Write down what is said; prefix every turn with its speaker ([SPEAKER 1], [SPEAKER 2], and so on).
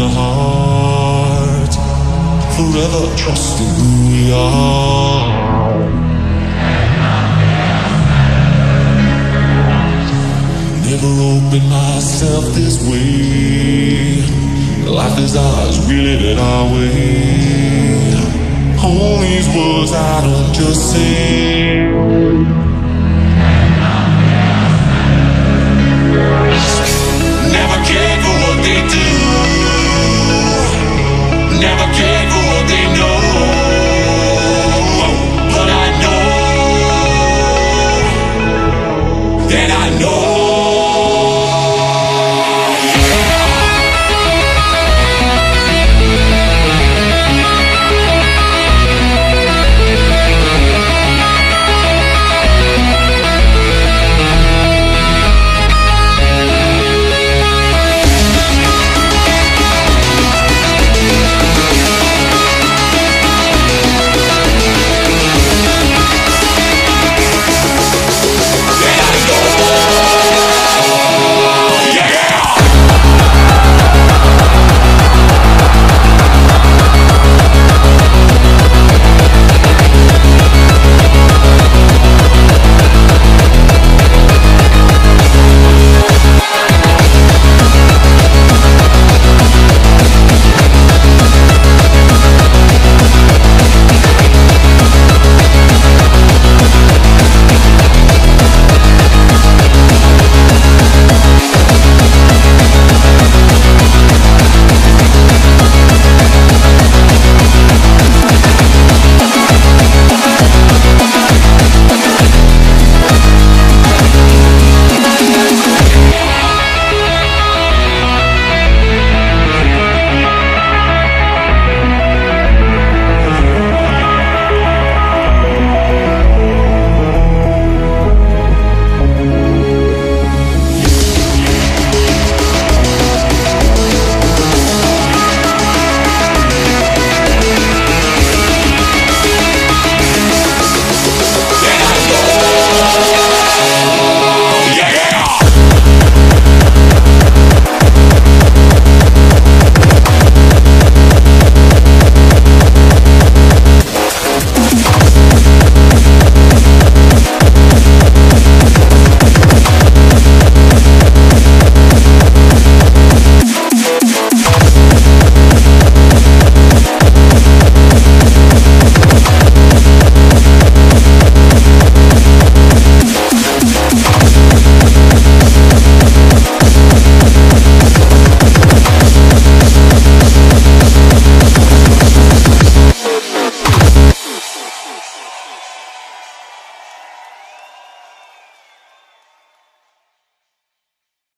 [SPEAKER 1] the heart, forever trusting who we are. Never opened myself this way. Life is ours, we live it our way. All these words I don't just say.